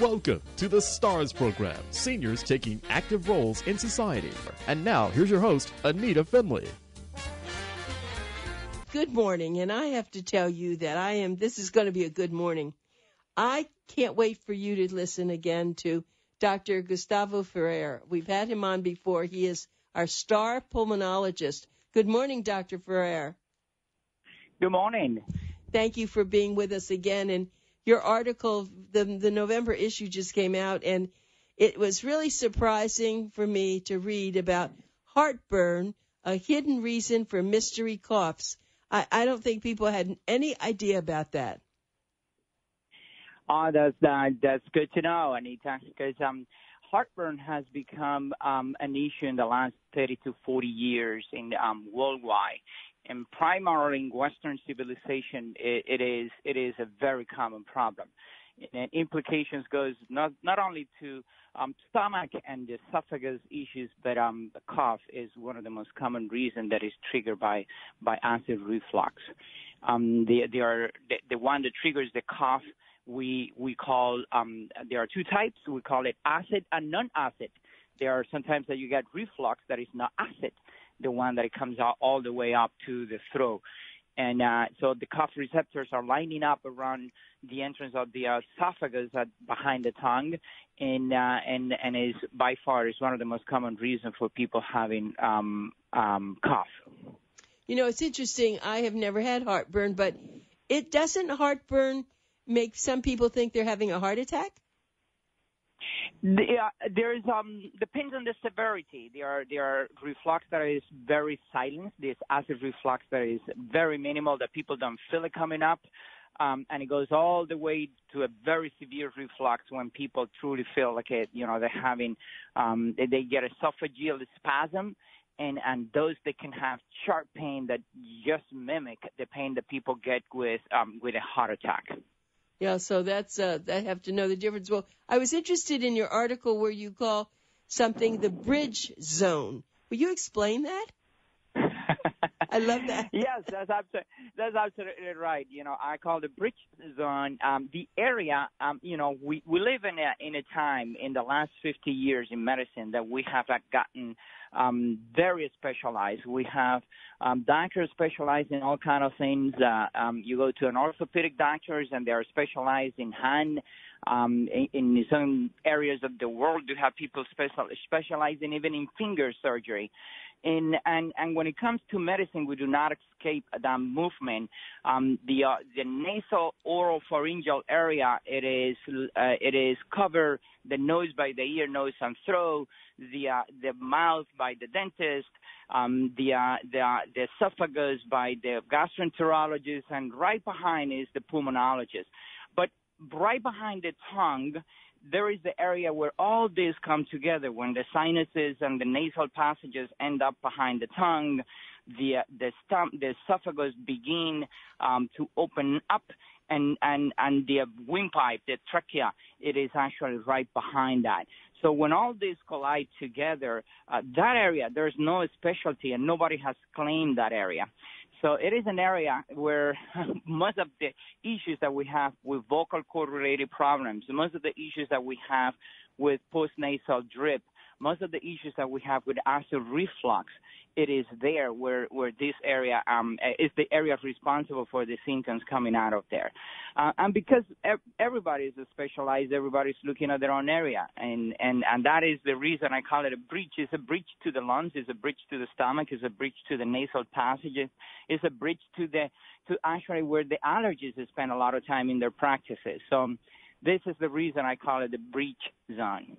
Welcome to the STARS program, seniors taking active roles in society. And now, here's your host, Anita Finley. Good morning, and I have to tell you that I am, this is going to be a good morning. I can't wait for you to listen again to Dr. Gustavo Ferrer. We've had him on before. He is our star pulmonologist. Good morning, Dr. Ferrer. Good morning. Thank you for being with us again. And your article, the, the November issue just came out, and it was really surprising for me to read about heartburn, a hidden reason for mystery coughs. I, I don't think people had any idea about that. Oh, that's uh, that's good to know, Anita, because um, heartburn has become um, an issue in the last 30 to 40 years in um, worldwide, and primarily in Western civilization, it, it is it is a very common problem. And implications goes not not only to um, stomach and esophagus issues, but um, the cough is one of the most common reasons that is triggered by by acid reflux. Um, the, they are the, the one that triggers the cough we we call um, there are two types. We call it acid and non-acid. There are sometimes that you get reflux that is not acid, the one that comes out all the way up to the throat. And uh, so the cough receptors are lining up around the entrance of the esophagus at, behind the tongue, and uh, and and is by far is one of the most common reasons for people having um, um, cough. You know, it's interesting. I have never had heartburn, but it doesn't heartburn make some people think they're having a heart attack? Uh, there's um depends on the severity. There are there are reflux that is very silent. There's acid reflux that is very minimal that people don't feel it coming up, um, and it goes all the way to a very severe reflux when people truly feel like it. You know they're having um, they, they get esophageal spasm, and and those that can have sharp pain that just mimic the pain that people get with um, with a heart attack. Yeah, so that's uh, I have to know the difference. Well, I was interested in your article where you call something the bridge zone. Will you explain that? I love that. yes, that's absolutely that's absolutely right. You know, I call the bridge zone um, the area. Um, you know, we we live in a in a time in the last 50 years in medicine that we have gotten um, very specialized. We have um, doctors specialized in all kind of things. Uh, um, you go to an orthopedic doctors and they are specialized in hand. Um, in, in some areas of the world, you have people special, specializing even in finger surgery. In, and, and when it comes to medicine, we do not escape that movement. Um, the, uh, the nasal oral pharyngeal area, it is, uh, it is covered the nose by the ear, nose and throat, the, uh, the mouth by the dentist, um, the, uh, the, uh, the esophagus by the gastroenterologist, and right behind is the pulmonologist. But right behind the tongue, there is the area where all this come together when the sinuses and the nasal passages end up behind the tongue the the stom- the esophagus begin um, to open up and and and the windpipe the trachea it is actually right behind that. So when all these collide together uh, that area there's no specialty and nobody has claimed that area so it is an area where most of the issues that we have with vocal cord related problems, most of the issues that we have with postnasal drip, most of the issues that we have with acid reflux, it is there where where this area um, is the area responsible for the symptoms coming out of there, uh, and because everybody is specialized, everybody's looking at their own area, and and and that is the reason I call it a breach. It's a breach to the lungs, it's a breach to the stomach, it's a breach to the nasal passages, it's a breach to the to actually where the allergists spend a lot of time in their practices. So this is the reason I call it the breach zone.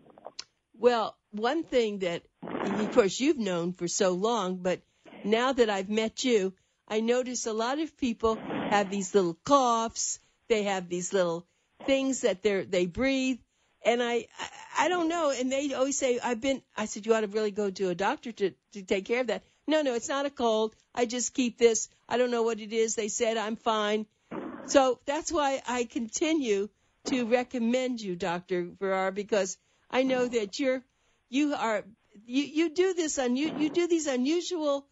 Well, one thing that, of course, you've known for so long, but now that I've met you, I notice a lot of people have these little coughs. They have these little things that they they breathe, and I, I I don't know. And they always say, "I've been." I said, "You ought to really go to a doctor to to take care of that." No, no, it's not a cold. I just keep this. I don't know what it is. They said I'm fine. So that's why I continue to recommend you, Dr. Ferrer, because I know that you're you are you you do this un, you, you do these unusual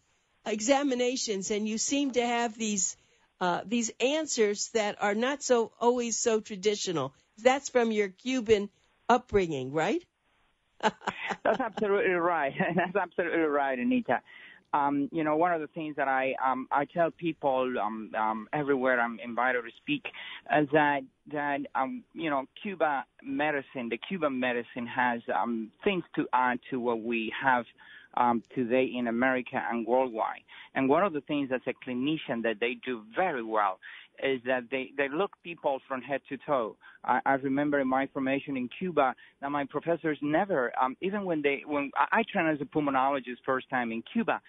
examinations and you seem to have these uh, these answers that are not so always so traditional. That's from your Cuban upbringing, right? That's absolutely right. That's absolutely right, Anita. Um, you know, one of the things that I um, I tell people um, um, everywhere I'm invited to speak is that that um, you know Cuba medicine, the Cuban medicine has um, things to add to what we have um, today in America and worldwide. And one of the things as a clinician that they do very well is that they, they look people from head to toe. I, I remember in my formation in Cuba that my professors never, um, even when they, when I, I trained as a pulmonologist first time in Cuba,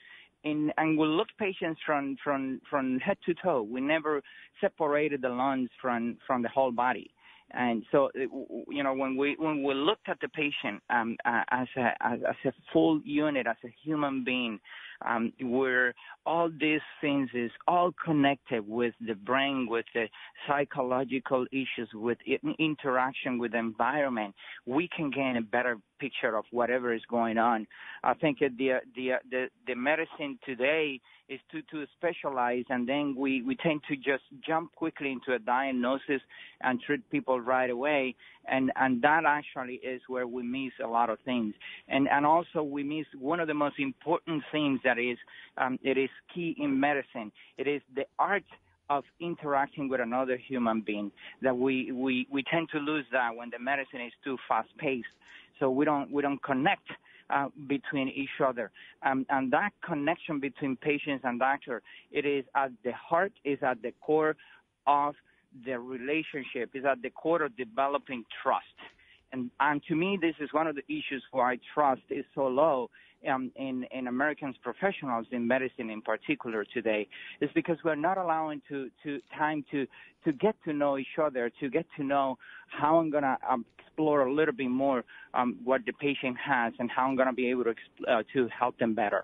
in, and we looked patients from, from, from head to toe. We never separated the lungs from, from the whole body. And so, you know, when we when we looked at the patient um, uh, as a as, as a full unit, as a human being, um, where all these things is all connected with the brain, with the psychological issues, with interaction with the environment, we can gain a better picture of whatever is going on. I think the the the, the medicine today is to to specialize, and then we we tend to just jump quickly into a diagnosis and treat people right away, and and that actually is where we miss a lot of things, and and also we miss one of the most important things that is um, it is key in medicine. It is the art of interacting with another human being that we, we, we tend to lose that when the medicine is too fast paced. So we don't, we don't connect uh, between each other. Um, and that connection between patients and doctor, it is at the heart, is at the core of the relationship, is at the core of developing trust. And, and to me, this is one of the issues why trust is so low um, in, in Americans professionals in medicine in particular today is because we're not allowing to, to time to, to get to know each other, to get to know how I'm going to um, explore a little bit more um, what the patient has and how I'm going to be able to, uh, to help them better.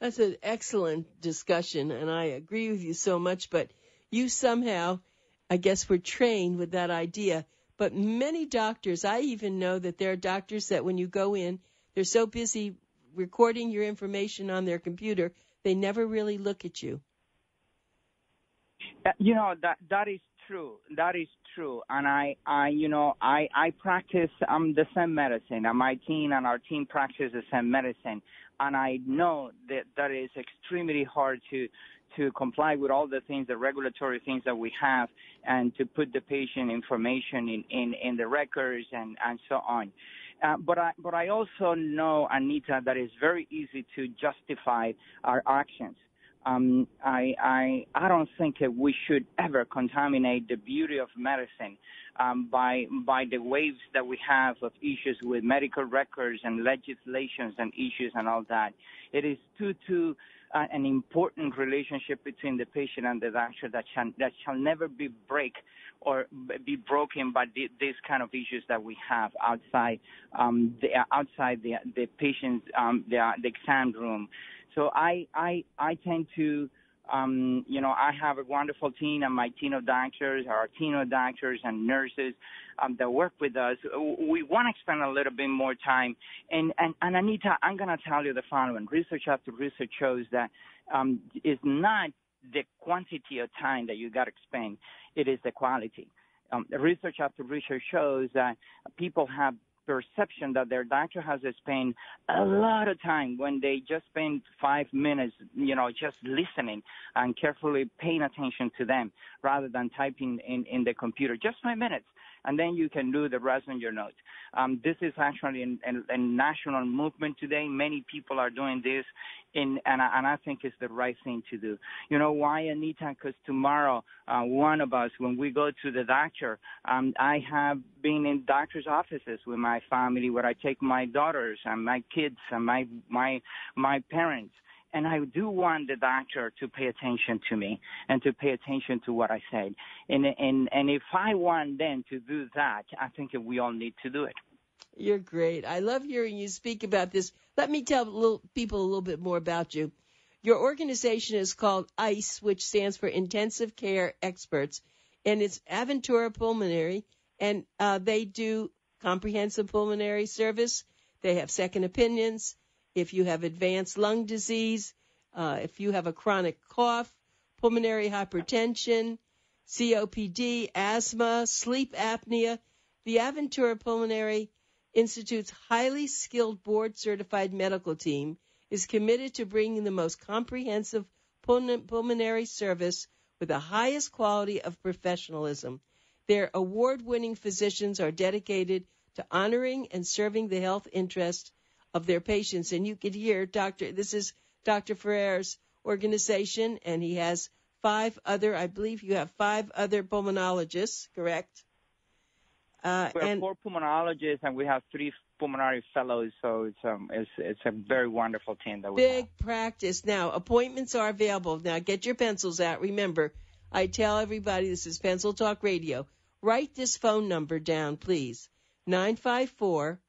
That's an excellent discussion, and I agree with you so much. But you somehow, I guess, were trained with that idea. But many doctors, I even know that there are doctors that when you go in, they're so busy recording your information on their computer, they never really look at you. Uh, you know that that is true. That is true. And I, I, you know, I, I practice um the same medicine, and my team and our team practice the same medicine. And I know that that is extremely hard to to comply with all the things, the regulatory things that we have, and to put the patient information in in, in the records and and so on. Uh, but I but I also know Anita that it's very easy to justify our actions. Um, I, I I don't think that we should ever contaminate the beauty of medicine um, by by the waves that we have of issues with medical records and legislations and issues and all that. It is too too uh, an important relationship between the patient and the doctor that shall that shall never be break or be broken by the, these kind of issues that we have outside um, the outside the the patient's um, the, the exam room. So I I I tend to um, you know, I have a wonderful team and my team of doctors, our team of doctors and nurses um, that work with us. We want to spend a little bit more time. And, and, and Anita, I'm going to tell you the following. Research after research shows that um, it's not the quantity of time that you got to spend, it is the quality. Um, research after research shows that people have perception that their doctor has to spend a lot of time when they just spend five minutes, you know, just listening and carefully paying attention to them rather than typing in, in the computer. Just five minutes and then you can do the rest on your notes. Um, this is actually a national movement today. Many people are doing this, in, and, I, and I think it's the right thing to do. You know why, Anita? Because tomorrow, uh, one of us, when we go to the doctor, um, I have been in doctor's offices with my family where I take my daughters and my kids and my my my parents and I do want the doctor to pay attention to me and to pay attention to what I said. And and and if I want them to do that, I think we all need to do it. You're great. I love hearing you speak about this. Let me tell little, people a little bit more about you. Your organization is called ICE, which stands for Intensive Care Experts, and it's Aventura Pulmonary, and uh, they do comprehensive pulmonary service. They have second opinions if you have advanced lung disease, uh, if you have a chronic cough, pulmonary hypertension, COPD, asthma, sleep apnea. The Aventura Pulmonary Institute's highly skilled board certified medical team is committed to bringing the most comprehensive pulmonary service with the highest quality of professionalism. Their award winning physicians are dedicated to honoring and serving the health interests of their patients. And you could hear Dr. This is Dr. Ferrer's organization, and he has five other, I believe you have five other pulmonologists, correct? Uh, we have and, four pulmonologists, and we have three pulmonary fellows. So it's um it's it's a very wonderful team that we big have. practice. Now appointments are available. Now get your pencils out. Remember, I tell everybody this is Pencil Talk Radio. Write this phone number down, please. Nine five four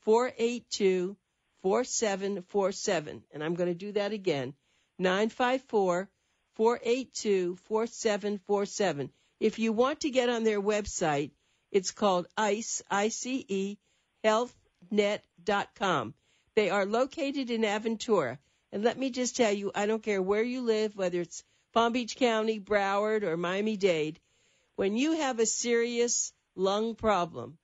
four eight two four seven four seven, and I'm going to do that again. Nine five four four eight two four seven four seven. If you want to get on their website it's called ICE, I-C-E, healthnet.com. They are located in Aventura. And let me just tell you, I don't care where you live, whether it's Palm Beach County, Broward, or Miami-Dade, when you have a serious lung problem,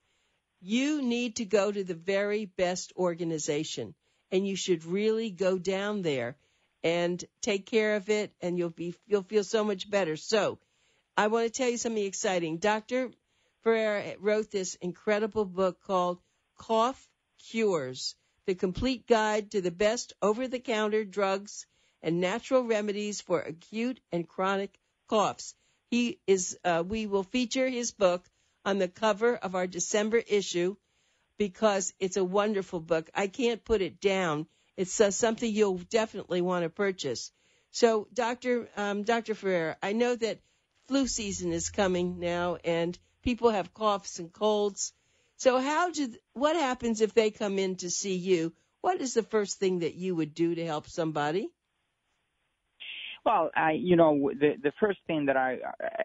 you need to go to the very best organization. And you should really go down there and take care of it and you'll be, you'll feel so much better. So I want to tell you something exciting. Dr. Ferrer wrote this incredible book called Cough Cures, the complete guide to the best over-the-counter drugs and natural remedies for acute and chronic coughs. He is, uh, we will feature his book on the cover of our December issue because it's a wonderful book. I can't put it down. It's uh, something you'll definitely want to purchase. So, Dr. Um, Dr. Ferrer, I know that flu season is coming now, and people have coughs and colds. So how do what happens if they come in to see you? What is the first thing that you would do to help somebody? Well, I, you know, the the first thing that I,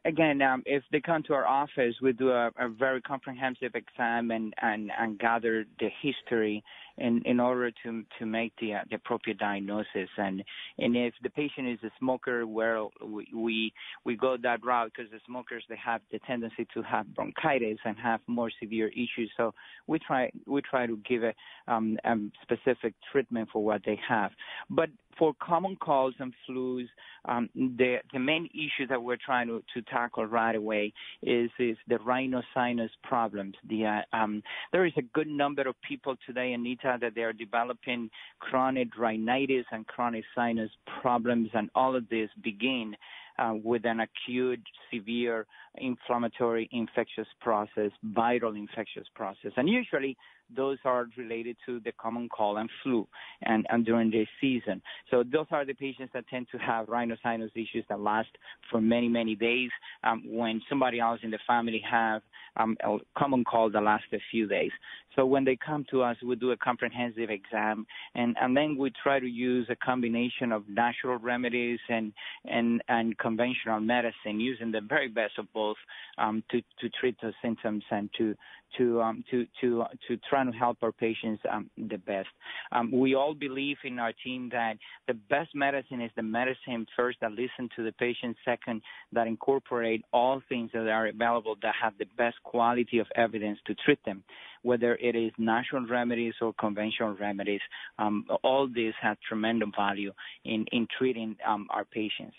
again, um, if they come to our office, we do a, a very comprehensive exam and, and and gather the history in in order to to make the, uh, the appropriate diagnosis. And and if the patient is a smoker, well, we we, we go that route because the smokers they have the tendency to have bronchitis and have more severe issues. So we try we try to give a, um, a specific treatment for what they have. But for common colds and flus, um, the the main issue that we're trying to, to tackle right away is is the rhinosinus problems. The uh, um, there is a good number of people today, Anita, that they are developing chronic rhinitis and chronic sinus problems, and all of this begin uh, with an acute, severe inflammatory infectious process, viral infectious process. And usually those are related to the common cold and flu and, and during this season. So those are the patients that tend to have rhinosinus issues that last for many, many days um, when somebody else in the family have um, a common cold that lasts a few days. So when they come to us, we do a comprehensive exam and, and then we try to use a combination of natural remedies and, and, and conventional medicine using the very best of both um, to, to treat the symptoms and to, to um, to to to try to help our patients um, the best. Um, we all believe in our team that the best medicine is the medicine first that listen to the patient, second that incorporate all things that are available that have the best quality of evidence to treat them, whether it is natural remedies or conventional remedies. Um, all this has tremendous value in in treating um, our patients.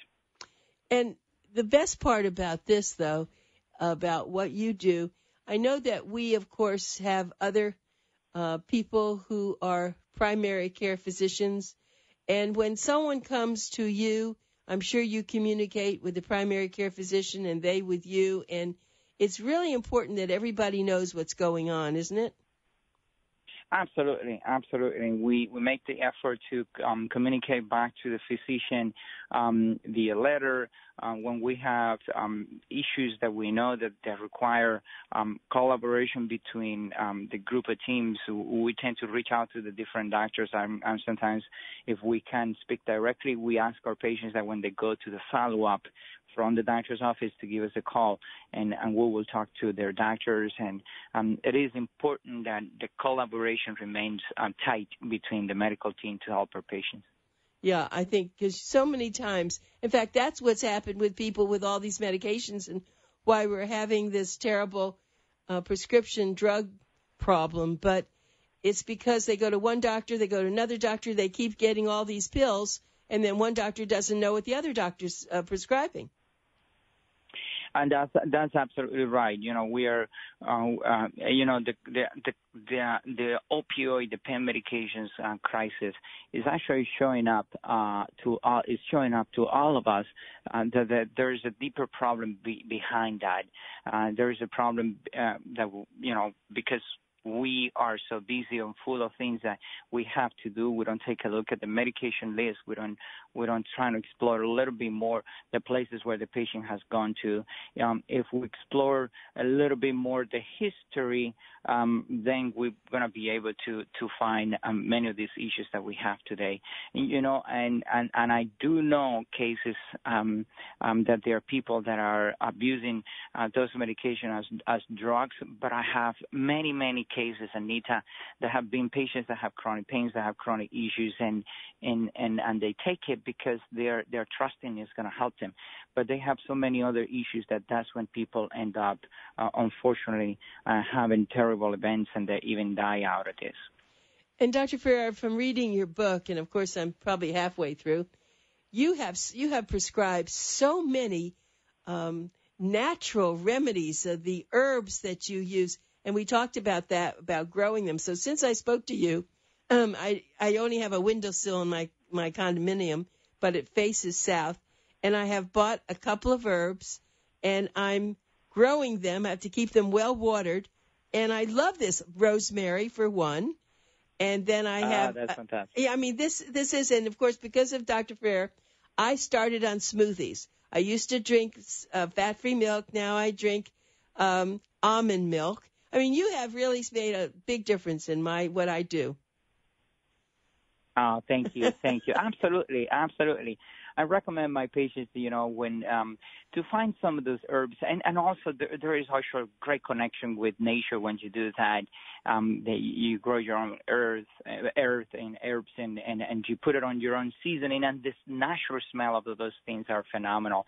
And the best part about this, though, about what you do I know that we, of course, have other uh, people who are primary care physicians. And when someone comes to you, I'm sure you communicate with the primary care physician and they with you. And it's really important that everybody knows what's going on, isn't it? Absolutely, absolutely. We we make the effort to um, communicate back to the physician um, via letter uh, when we have um, issues that we know that, that require um, collaboration between um, the group of teams. We tend to reach out to the different doctors, and, and sometimes if we can speak directly, we ask our patients that when they go to the follow-up from the doctor's office to give us a call, and, and we will talk to their doctors. And um, it is important that the collaboration remains um, tight between the medical team to help our patients. Yeah, I think because so many times, in fact, that's what's happened with people with all these medications and why we're having this terrible uh, prescription drug problem. But it's because they go to one doctor, they go to another doctor, they keep getting all these pills, and then one doctor doesn't know what the other doctor's uh, prescribing. And that's that's absolutely right. You know, we are, uh, uh, you know, the the the the, the opioid, the pain medications uh, crisis is actually showing up uh, to all, is showing up to all of us. Uh, that, that there is a deeper problem be, behind that. Uh, there is a problem uh, that you know because we are so busy and full of things that we have to do. We don't take a look at the medication list. We don't we don't try to explore a little bit more the places where the patient has gone to. Um, if we explore a little bit more the history, um, then we're going to be able to to find um, many of these issues that we have today. You know, and and and I do know cases um, um, that there are people that are abusing uh, those medications as as drugs, but I have many many cases, Anita, that have been patients that have chronic pains, that have chronic issues, and and and and they take it because they're they're trusting it's going to help them, but they have so many other issues that that's when people end up, uh, unfortunately, uh, having terrible events and they even die out of this. And Dr. Ferrer, from reading your book, and of course I'm probably halfway through, you have you have prescribed so many um, natural remedies of the herbs that you use and we talked about that about growing them. So since I spoke to you, um, I I only have a windowsill in my my condominium, but it faces south, and I have bought a couple of herbs, and I'm growing them. I have to keep them well watered, and I love this rosemary for one. And then I ah, have, that's fantastic. Uh, yeah, I mean this this is, and of course because of Dr. Ferrer, I started on smoothies. I used to drink uh, fat-free milk. Now I drink um, almond milk, I mean, you have really made a big difference in my what I do. Oh, thank you, thank you. absolutely, absolutely. I recommend my patients, you know, when um, to find some of those herbs, and and also there, there is also a great connection with nature when you do that. Um, that you grow your own earth, uh, earth and herbs, and, and and you put it on your own seasoning, and this natural smell of those things are phenomenal.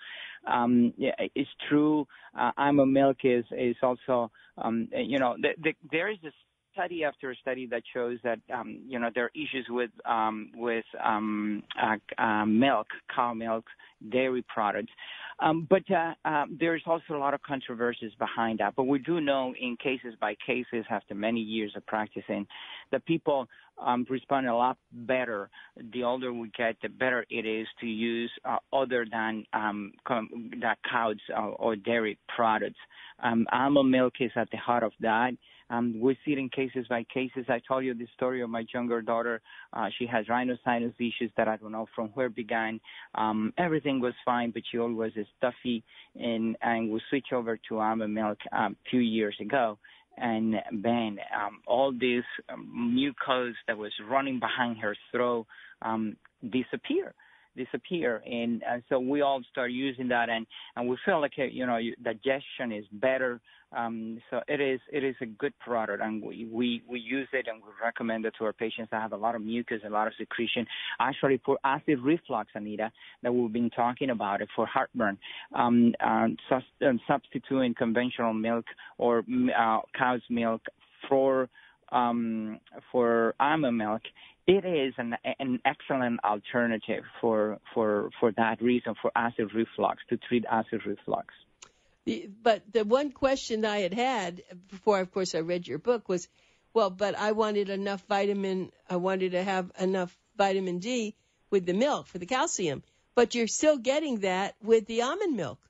Um, yeah, it's true. Uh, I'm a milk is is also, um, you know, the, the, there is this study after study that shows that um, you know there are issues with um, with um, uh, uh, milk, cow milk, dairy products. Um, but uh, um, there's also a lot of controversies behind that. But we do know in cases by cases, after many years of practicing, that people um, respond a lot better. The older we get, the better it is to use uh, other than um, com- that cows or, or dairy products. Um, almond milk is at the heart of that. Um, we see it in cases by cases. I told you the story of my younger daughter. Uh, she has rhinosinus issues that I don't know from where began. Um, everything was fine, but she always is stuffy, and and we switched over to almond milk um, a few years ago. And then um, all this um, mucus that was running behind her throat um, disappeared disappear. And, and so we all start using that, and and we feel like you know digestion is better. Um, so it is it is a good product, and we, we we use it and we recommend it to our patients that have a lot of mucus, a lot of secretion. Actually, for acid reflux, Anita, that we've been talking about it for heartburn, um, uh, um, substituting conventional milk or uh, cow's milk for um, for almond milk it is an, an excellent alternative for, for, for that reason, for acid reflux, to treat acid reflux. But the one question I had had before, of course, I read your book was, well, but I wanted enough vitamin, I wanted to have enough vitamin D with the milk for the calcium, but you're still getting that with the almond milk.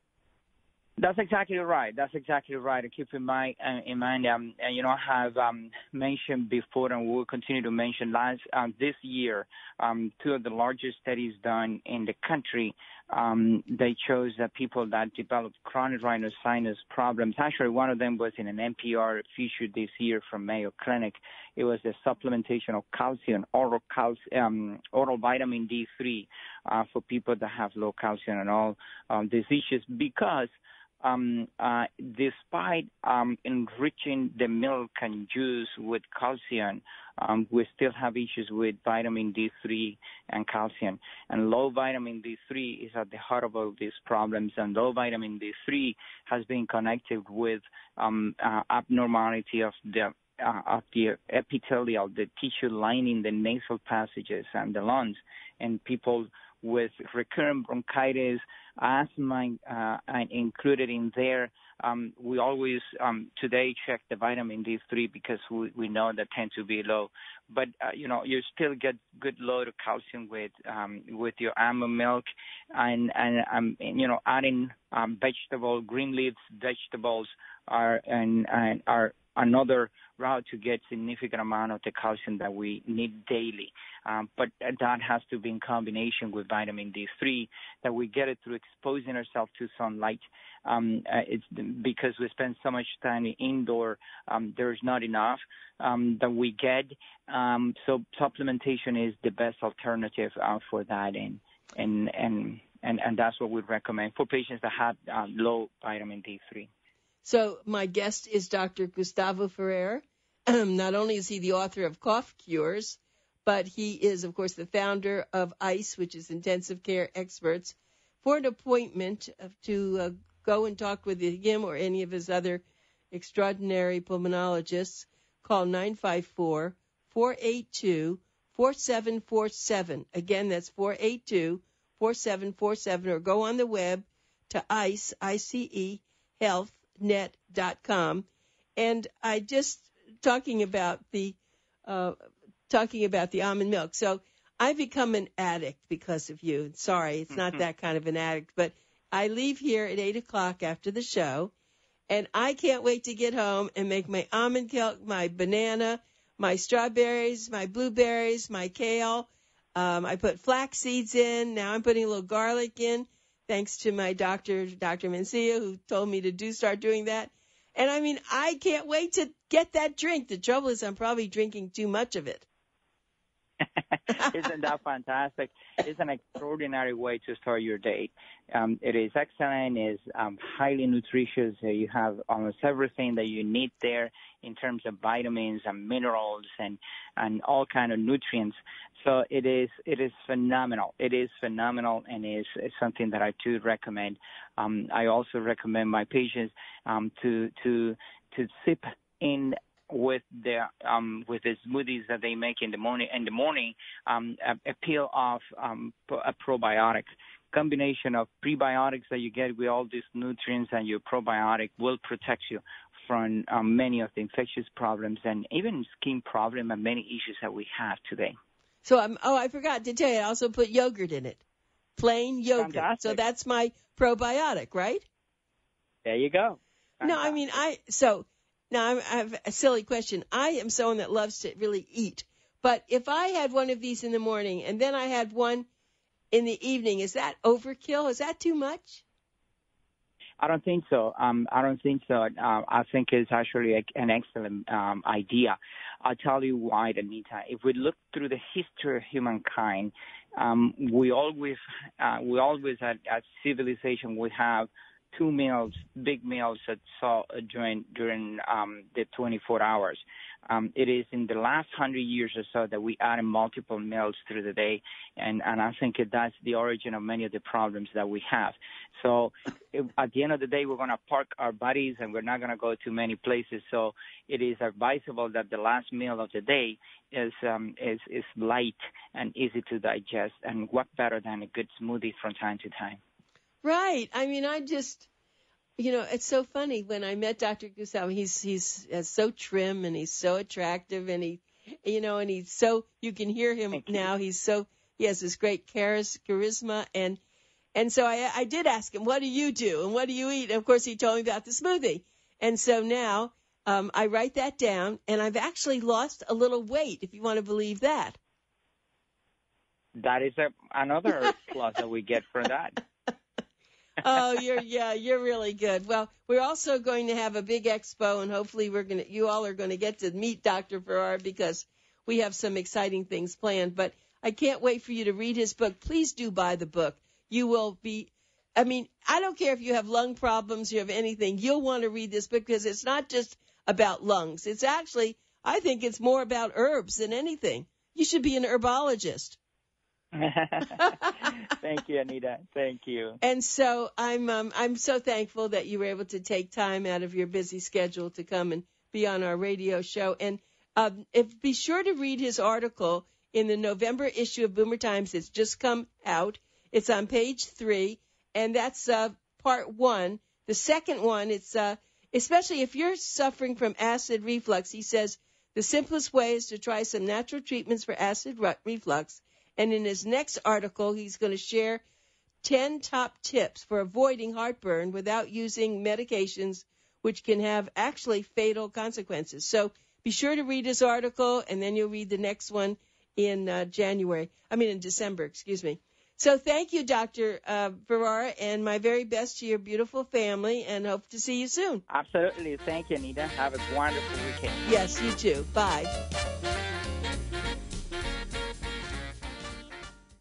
That's exactly right. That's exactly right. keep in mind, uh, in mind, um, and, you know, I have um, mentioned before, and we will continue to mention last um, this year, um, two of the largest studies done in the country. Um, they chose that people that developed chronic rhinosinusitis problems. Actually, one of them was in an NPR featured this year from Mayo Clinic. It was the supplementation of calcium, oral calcium, um, oral vitamin D3 uh, for people that have low calcium and all um, these issues because um, uh, despite um, enriching the milk and juice with calcium, um, we still have issues with vitamin D3 and calcium. And low vitamin D3 is at the heart of all these problems. And low vitamin D3 has been connected with um, uh, abnormality of the uh, of the epithelial, the tissue lining the nasal passages and the lungs, and people with recurrent bronchitis, asthma uh, included in there. Um, we always um, today check the vitamin D3 because we, we know that tend to be low. But uh, you know you still get good load of calcium with um, with your almond milk, and and um, you know adding um, vegetable green leaves vegetables are and, and are another route to get significant amount of the calcium that we need daily. Um, but that has to be in combination with vitamin D3, that we get it through exposing ourselves to sunlight. Um, uh, it's because we spend so much time indoor, um, there's not enough um, that we get. Um, so supplementation is the best alternative uh, for that, and and and and and that's what we recommend for patients that have uh, low vitamin D3. So my guest is Dr. Gustavo Ferrer. Not only is he the author of Cough Cures, but he is, of course, the founder of ICE, which is Intensive Care Experts. For an appointment to uh, go and talk with him or any of his other extraordinary pulmonologists, call 954 482 4747. Again, that's 482 4747, or go on the web to ICE, I-C-E, health net.com. And I just talking about the uh, talking about the almond milk. So I've become an addict because of you. Sorry, it's not mm-hmm. that kind of an addict, but I leave here at eight o'clock after the show, and I can't wait to get home and make my almond milk, my banana, my strawberries, my blueberries, my kale. Um, I put flax seeds in. Now I'm putting a little garlic in thanks to my doctor, Dr. Mencia, who told me to do start doing that. And I mean, I can't wait to get that drink. The trouble is, I'm probably drinking too much of it. Isn't that fantastic? It's an extraordinary way to start your day. Um, it is excellent. It's um, highly nutritious. Uh, you have almost everything that you need there in terms of vitamins and minerals and and all kind of nutrients. So it is it is phenomenal. It is phenomenal and is, is something that I do recommend. Um, I also recommend my patients um, to to to sip in with the um, with the smoothies that they make in the morning in the morning um, a, a peel of um, a probiotic combination of prebiotics that you get with all these nutrients and your probiotic will protect you from um, many of the infectious problems and even skin problem and many issues that we have today. So I'm oh I forgot to tell you I also put yogurt in it. Plain yogurt. Fantastic. So that's my probiotic, right? There you go. Fantastic. No, I mean I so now I have a silly question. I am someone that loves to really eat. But if I had one of these in the morning and then I had one in the evening, is that overkill? Is that too much? I don't think so. Um, I don't think so. Uh, I think it's actually a, an excellent um, idea. I'll tell you why, Anita. If we look through the history of humankind, um, we always, uh, we always at, at civilization, we have two meals, big meals that saw during during um, the 24 hours. Um, it is in the last hundred years or so that we added multiple meals through the day, and and I think that's the origin of many of the problems that we have. So if, at the end of the day, we're going to park our bodies, and we're not going to go to many places. So it is advisable that the last meal of the day is um, is is light and easy to digest, and what better than a good smoothie from time to time. Right. I mean, I just, you know, it's so funny when I met Dr. Gustavo. He's he's uh, so trim and he's so attractive and he, you know, and he's so you can hear him now. He's so he has this great charis, charisma and and so I I did ask him, what do you do and what do you eat? And of course, he told me about the smoothie. And so now um, I write that down, and I've actually lost a little weight, if you want to believe that. That is a, another plus that we get for that oh, you're yeah, you're really good. Well, we're also going to have a big expo, and hopefully, we're gonna you all are going to get to meet Dr. Ferrer because we have some exciting things planned. But I can't wait for you to read his book. Please do buy the book. You will be I mean, I don't care if you have lung problems, you have anything, you'll want to read this book because it's not just about lungs. It's actually, I think it's more about herbs than anything. You should be an herbologist. Thank you, Anita. Thank you. And so I'm um, I'm so thankful that you were able to take time out of your busy schedule to come and be on our radio show. And um, if be sure to read his article in the November issue of Boomer Times. It's just come out. It's on page three, and that's uh, part one. The second one, it's uh, especially if you're suffering from acid reflux. He says the simplest way is to try some natural treatments for acid reflux and in his next article, he's going to share 10 top tips for avoiding heartburn without using medications, which can have actually fatal consequences. So be sure to read his article, and then you'll read the next one in uh, January. I mean, in December, excuse me. So thank you, Dr. Uh, Ferrara, and my very best to your beautiful family, and hope to see you soon. Absolutely. Thank you, Anita. Have a wonderful weekend. Yes, you too. Bye.